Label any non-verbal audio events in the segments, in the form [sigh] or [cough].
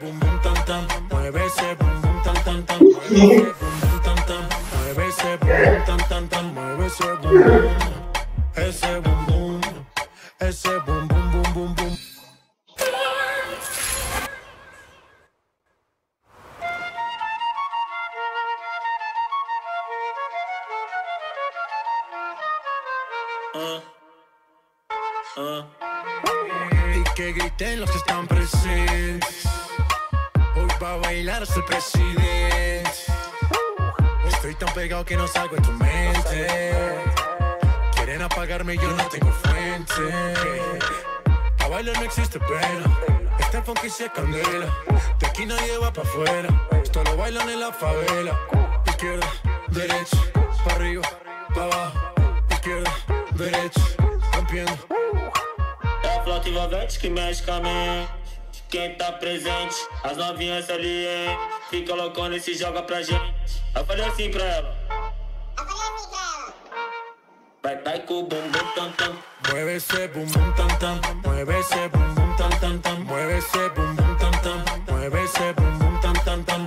Boom, boom, tan, tan, muévese, boom, boom, tan, tan, tan, muévese, boom, tan, tan, muévese, tan, tan, tan, muévese, boom, ese boom, ese boom, boom, boom, boom, boom. Uh, uh. Y que griten los que están presentes. Hoy va a bailar el presidente. Estoy tan pegado que no salgo de tu mente. Quieren apagarme, yo no tengo fuente. A bailar no existe pena. Este funky se candela. De aquí nadie va para afuera. Esto lo bailan en la favela. Izquierda, derecha, para arriba, para abajo. Izquierda, derecha, rompiendo. É flauta que. quem tá presente. As novinhas ali, hein? Fica loucona e se joga pra gente. Eu falei assim pra ela. Eu falei assim pra ela. Vai, vai com o bumbum tam tam. Mueve esse bumbum tam tam. Mueve esse bumbum tam tam tam. Mueve esse bumbum tam tam. Mueve esse bumbum tam tam tam.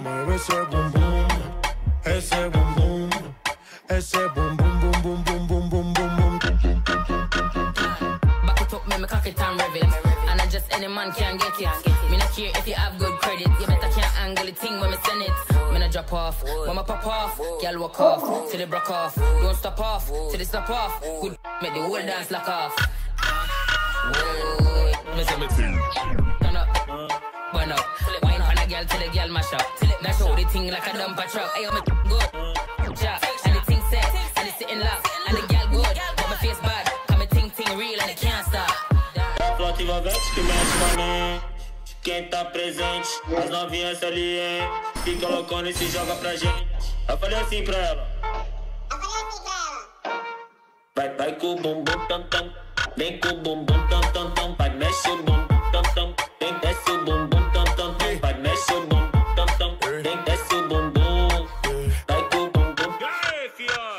Any man can get it. Me not care if you have good credit. You better can't angle the thing when me send it. Me not drop off, when me pop off. Girl walk off, till it broke off. Don't stop off, till it stop off. Good [laughs] make the whole dance lock off. Whoa, me say me turn up, burn up. Wine on a girl till the girl mash up. Dash out the thing like a dumper truck. Hey, me [laughs] good. [laughs] Chop. And the thing set, and it's sitting locked. Envolvente que mexe com a mente. Quem tá presente, as novinhas ali, hein? Fica loucona e se joga pra gente. Eu falei assim pra ela. Vai, vai com o bumbum tam tam. Vem com o bumbum tam tam tam. Vai, mexe o bumbum tam tam. Vem, desce o bumbum tam tam tam. Vai, mexe o bumbum tam tam. Vem, desce o bumbum. Vai com o bumbum.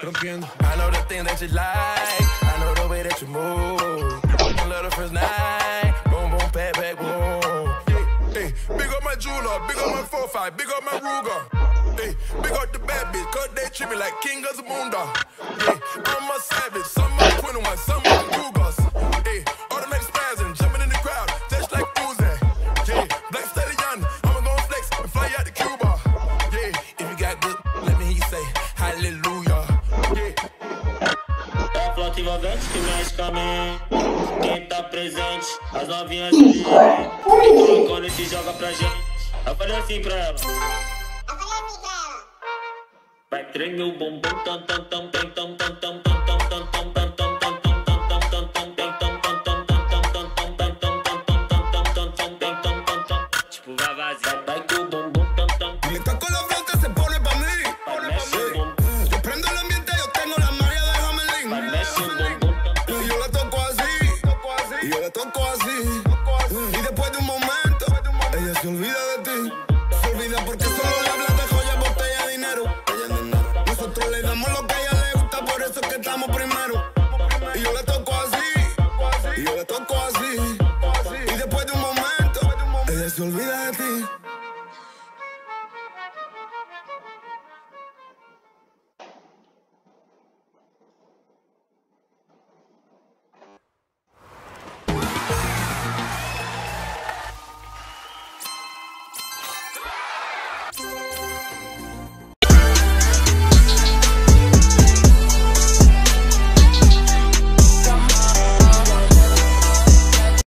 Rompiendo. I know the thing that you like. I know the way that you move. Love the first night. Boom, boom, pat, pat, boom. Hey, hey, big up my jeweler, big up my 4-5, big up my Ruger. Hey, big up the bad bitch, cause they treat me like king of the moondog. Hey, I'm a savage, some of 21, some of alto envolvente que mexe com a. É. Quem tá presente, as novinhas do livro. Quando se joga pra gente, assim eu falei assim pra ela. Vai tremer o bumbum, tam, tam, tam, tam, tam, tam, tam. Yo la toco así. Y después de un momento, ella se olvida